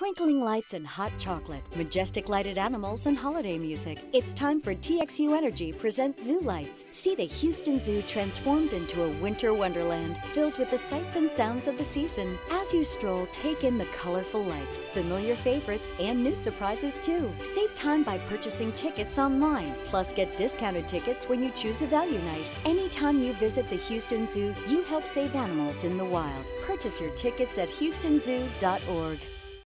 twinkling lights and hot chocolate, majestic lighted animals and holiday music. It's time for TXU Energy presents Zoo Lights. See the Houston Zoo transformed into a winter wonderland filled with the sights and sounds of the season. As you stroll, take in the colorful lights, familiar favorites, and new surprises too. Save time by purchasing tickets online. Plus, get discounted tickets when you choose a value night. Anytime you visit the Houston Zoo, you help save animals in the wild. Purchase your tickets at houstonzoo.org.